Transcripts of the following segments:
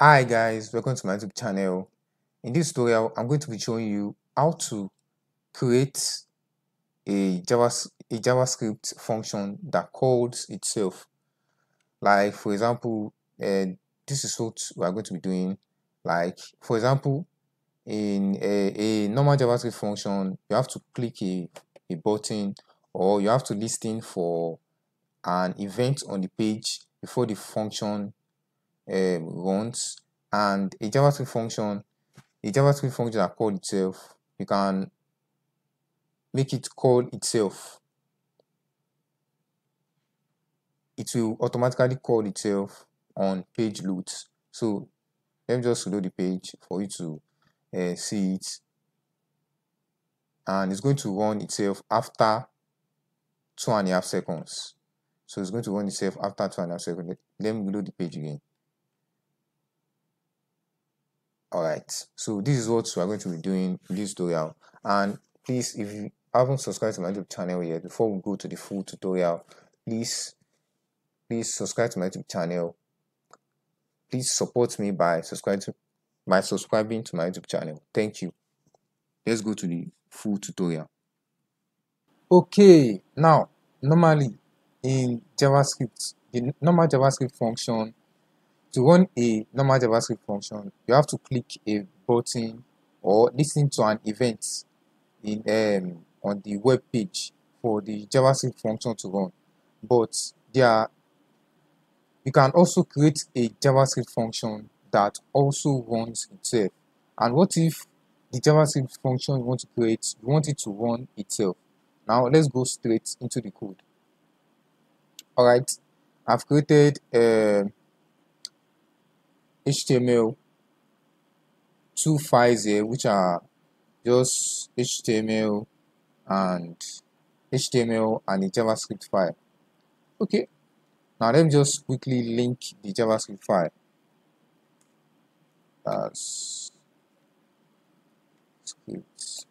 Hi guys, welcome to my YouTube channel. In this tutorial, I'm going to be showing you how to create a, Javas a JavaScript function that calls itself. Like for example, uh, this is what we are going to be doing. Like for example, in a, a normal JavaScript function, you have to click a, a button or you have to listen for an event on the page before the function um, runs and a JavaScript function, a JavaScript function that call itself, you can make it call itself. It will automatically call itself on page loads. So let me just load the page for you to uh, see it. And it's going to run itself after two and a half seconds. So it's going to run itself after two and a half seconds. Let me load the page again all right. So this is what we are going to be doing in this tutorial. And please if you haven't subscribed to my youtube channel yet before we go to the full tutorial please please subscribe to my youtube channel. Please support me by subscribing by subscribing to my youtube channel. Thank you. Let's go to the full tutorial. Okay. Now normally in javascript the normal javascript function to run a normal JavaScript function, you have to click a button or listen to an event in um, on the web page for the JavaScript function to run. But there, you can also create a JavaScript function that also runs itself. And what if the JavaScript function you want to create, you want it to run itself? Now let's go straight into the code. Alright, I've created uh, HTML two files here which are just HTML and HTML and a JavaScript file. Okay, now let me just quickly link the JavaScript file. As script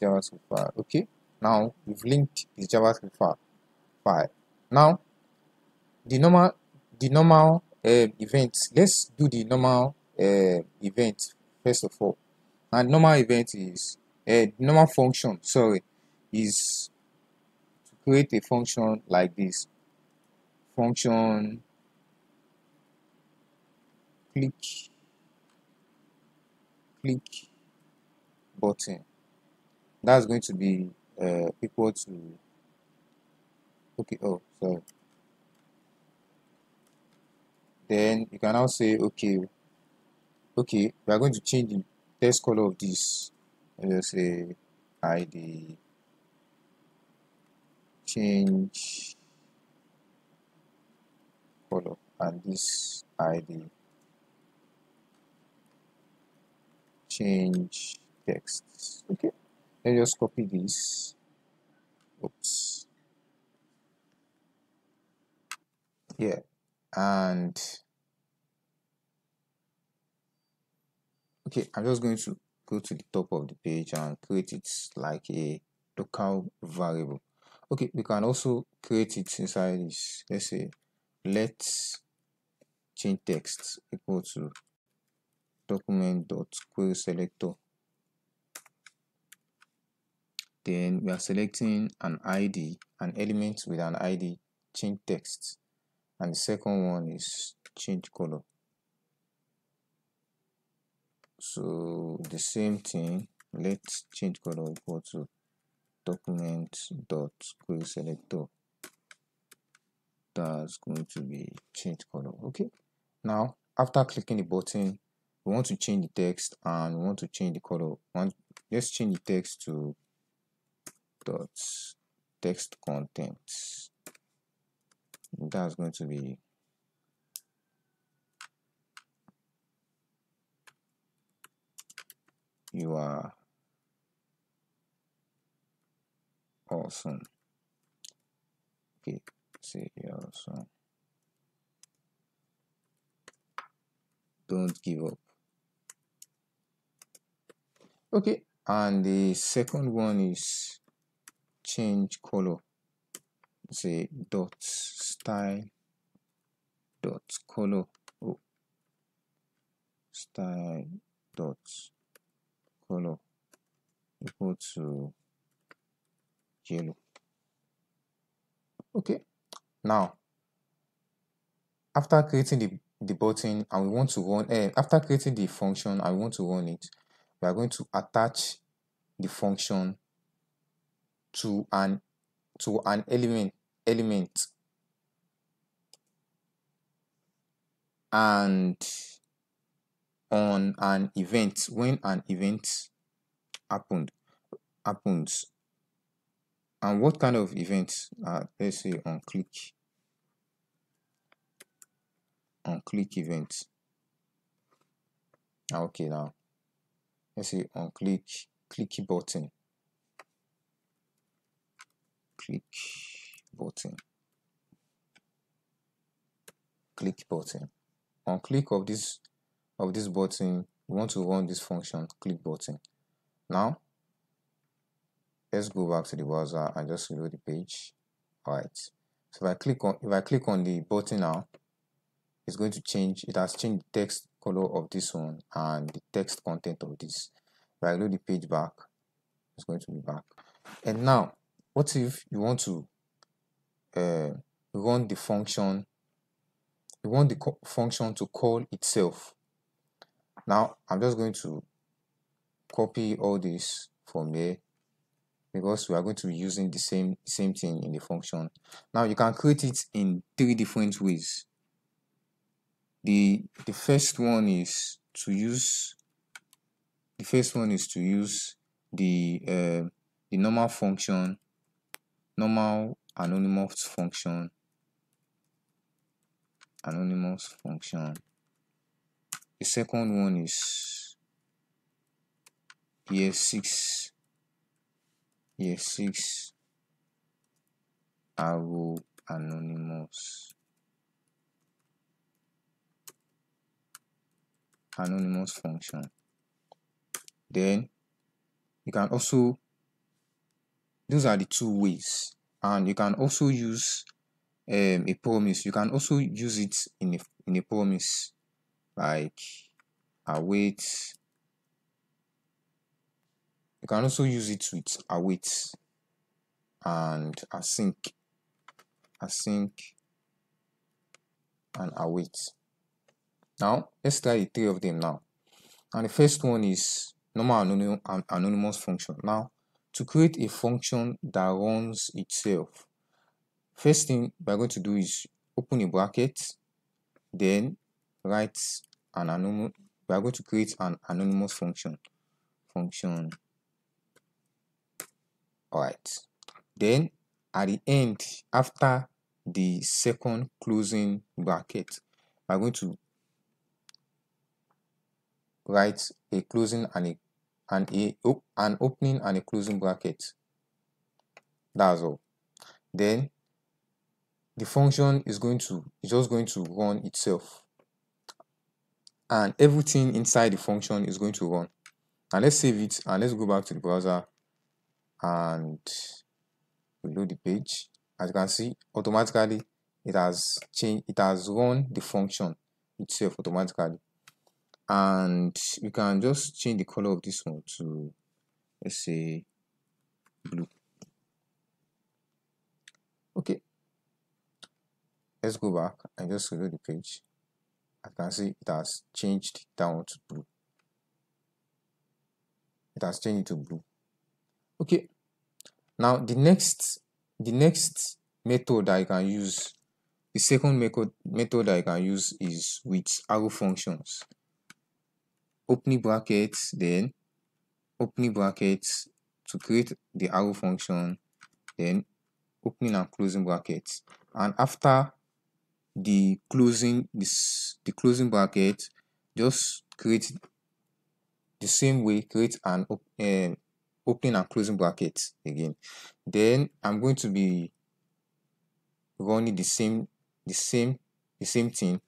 JavaScript file. Okay, now we've linked the JavaScript file. File. Now the normal the normal event. Let's do the normal uh, event first of all. And normal event is uh, normal function sorry is to create a function like this. Function click click button. That's going to be uh, equal to okay oh sorry then you can now say okay okay we are going to change the text color of this. Let's say id change color and this id change text. Okay let's just copy this. Oops. Yeah and okay i'm just going to go to the top of the page and create it like a local variable. Okay we can also create it inside this. Let's say let's change text equal to document dot query selector then we are selecting an id an element with an id change text and the second one is change color. So the same thing. Let's change color equal to document dot query selector. That's going to be change color. Okay. Now after clicking the button we want to change the text and we want to change the color. Let's change the text to dot text content that's going to be you are awesome. Okay say you're awesome. Don't give up. Okay and the second one is change color say dot style dot color oh style dot color equal to yellow. Okay now after creating the the button and we want to run uh, after creating the function I want to run it we are going to attach the function to an to an element element. And on an event when an event happened happens. And what kind of event? Uh, let's say on click. On click event. Ah, okay now. Let's say on click click button. Click button. Click button. On click of this of this button we want to run this function click button. Now let's go back to the browser and just reload the page. All right so if i click on if i click on the button now it's going to change it has changed the text color of this one and the text content of this. If i load the page back it's going to be back. And now what if you want to uh, run the function you want the function to call itself. Now i'm just going to copy all this from here because we are going to be using the same same thing in the function. Now you can create it in three different ways. The the first one is to use the first one is to use the uh, the normal function normal anonymous function. Anonymous function. The second one is ES6 ES6 arrow anonymous. Anonymous function. Then you can also those are the two ways and you can also use um, a promise you can also use it in a, in a promise like await you can also use it with await and async async and await. Now let's try the three of them now. And the first one is normal anonymous function. Now to create a function that runs itself. First thing we're going to do is open a bracket then write an anonymous we are going to create an anonymous function function. All right then at the end after the second closing bracket we're going to write a closing and a and a an opening and a closing bracket. That's all. Then the function is going to is just going to run itself. And everything inside the function is going to run. And let's save it and let's go back to the browser and reload the page. As you can see automatically it has changed it has run the function itself automatically and we can just change the color of this one to let's say blue. Okay. Let's go back and just reload the page. I can see it has changed down to blue. It has changed to blue. Okay. Now the next the next method that I can use the second method method that I can use is with arrow functions opening brackets then opening brackets to create the arrow function then opening and closing brackets. And after the closing this the closing bracket just create the same way create an uh, opening and closing bracket again. Then i'm going to be running the same the same the same thing.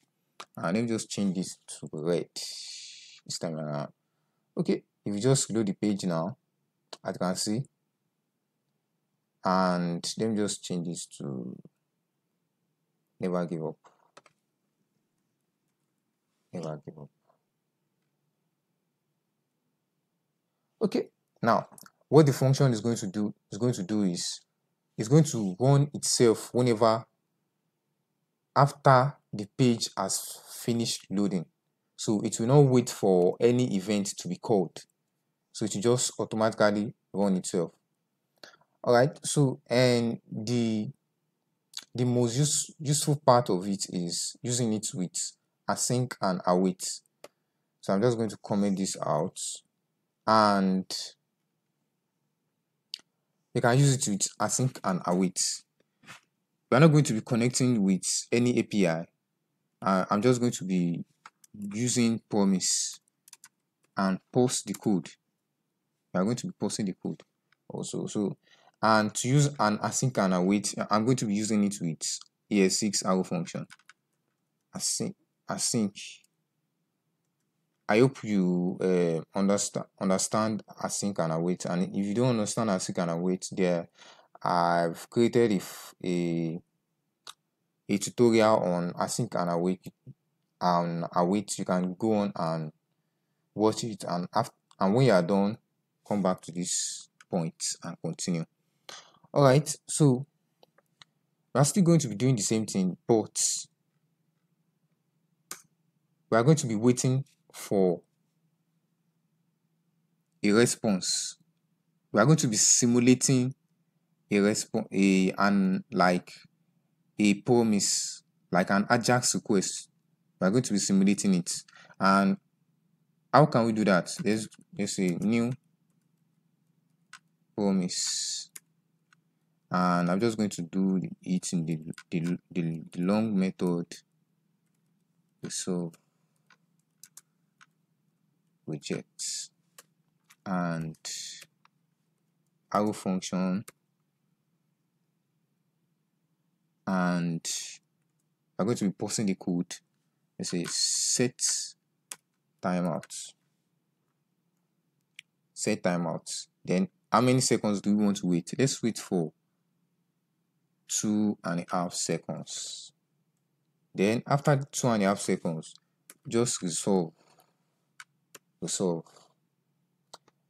And let me just change this to red this time around okay if you just load the page now as you can see and let me just change this to never give up. Never give up. Okay now what the function is going to do is going to do is it's going to run itself whenever after the page has finished loading so it will not wait for any event to be called. So it will just automatically run itself. All right so and the the most use, useful part of it is using it with async and await. So i'm just going to comment this out. And you can use it with async and await. We are not going to be connecting with any api uh, i'm just going to be using promise and post the code. We are going to be posting the code also. So and to use an async and await i'm going to be using it with ES6 arrow function. Async async. I hope you uh, understand understand async and await. And if you don't understand async and await there i've created if a a tutorial on async and await and await you can go on and watch it. And after and when you are done come back to this point and continue. All right so we're still going to be doing the same thing but we are going to be waiting for a response. We are going to be simulating a response a and like a promise like an ajax request we are going to be simulating it. And how can we do that? Let's let's say new promise. And i'm just going to do it in the the, the, the long method so reject and arrow function and I'm going to be posting the code let's say set timeout. Set timeout. Then how many seconds do we want to wait? Let's wait for two and a half seconds. Then after two and a half seconds just resolve. Resolve.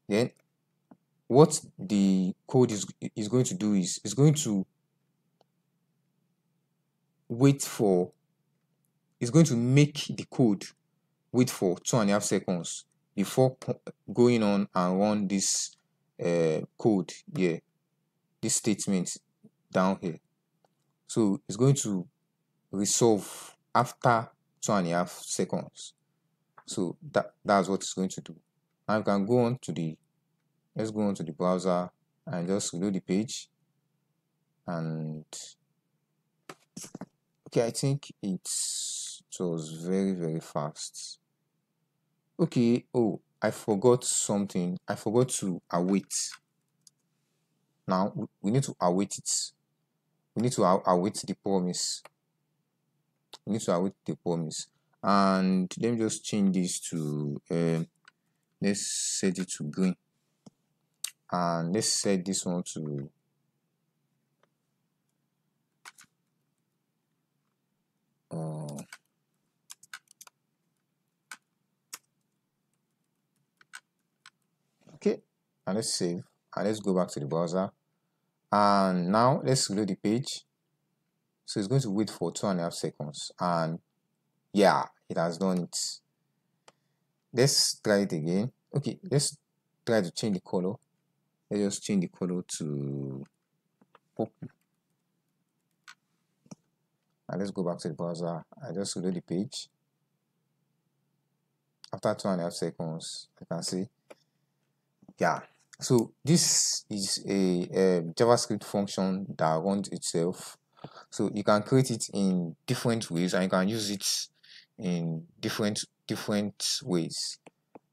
Then what the code is is going to do is is going to wait for is going to make the code wait for two and a half seconds before going on and run this uh, code here this statement down here. So it's going to resolve after two and a half seconds. So that that's what it's going to do. And we can go on to the let's go on to the browser and just reload the page and okay i think it's it was very very fast. Okay oh i forgot something. I forgot to await. Now we need to await it. We need to await the promise. We need to await the promise. And let me just change this to um, let's set it to green. And let's set this one to uh, okay and let's save. And let's go back to the browser. And now let's reload the page. So it's going to wait for two and a half seconds. And yeah it has done it. Let's try it again. Okay let's try to change the color. Let's just change the color to purple. And let's go back to the browser. I just reload the page. After two and a half seconds you can see. Yeah so this is a, a javascript function that runs itself. So you can create it in different ways and you can use it in different different ways.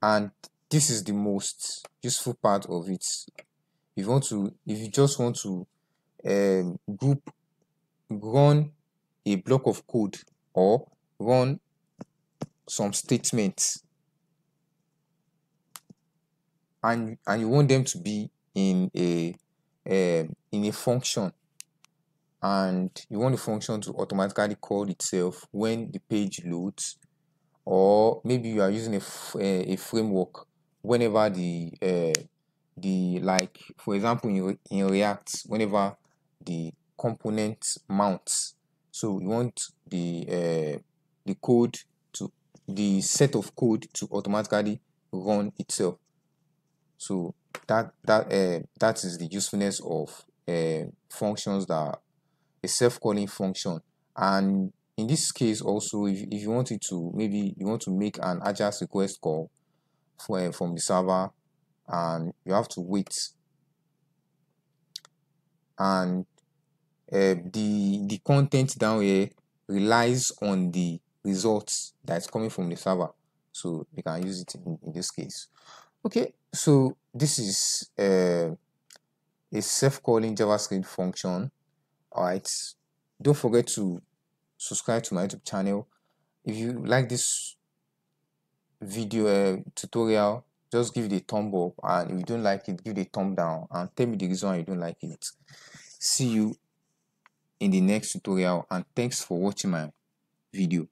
And this is the most useful part of it. If you want to if you just want to um, group run a block of code or run some statements and and you want them to be in a um, in a function. And you want the function to automatically call itself when the page loads or maybe you are using a, a framework whenever the uh, the like for example in, in react whenever the component mounts. So you want the uh, the code to the set of code to automatically run itself so that that uh, that is the usefulness of uh, functions that a self-calling function. And in this case also if, if you wanted to maybe you want to make an ajax request call for, uh, from the server and you have to wait. And the the content down here relies on the results that's coming from the server. So you can use it in, in this case okay so this is uh, a self-calling javascript function. All right don't forget to subscribe to my youtube channel. If you like this video uh, tutorial just give it a thumb up and if you don't like it give it a thumb down and tell me the reason why you don't like it. See you in the next tutorial and thanks for watching my video